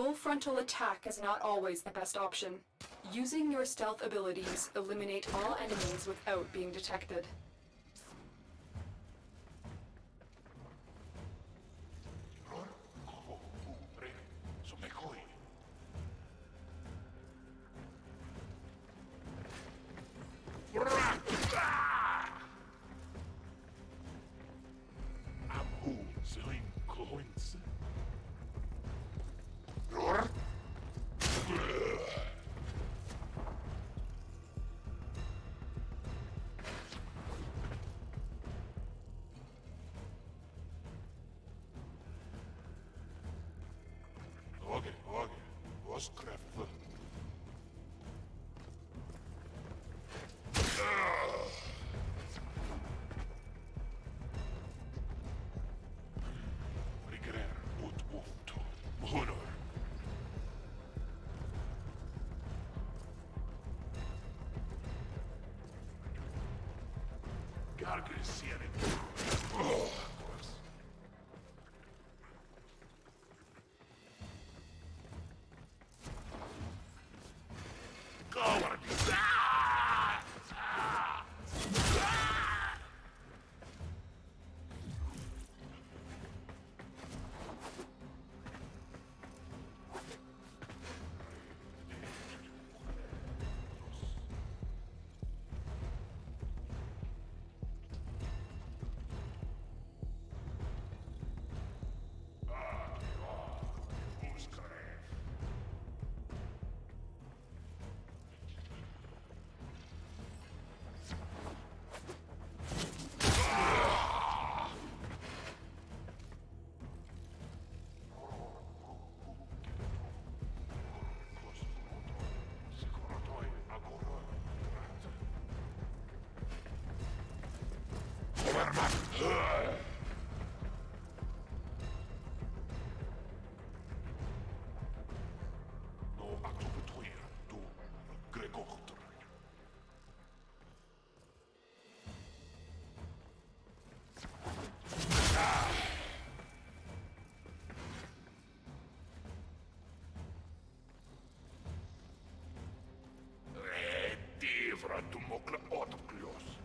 Full frontal attack is not always the best option. Using your stealth abilities eliminate all enemies without being detected. target ceiling. Evra tu mokla otokljos.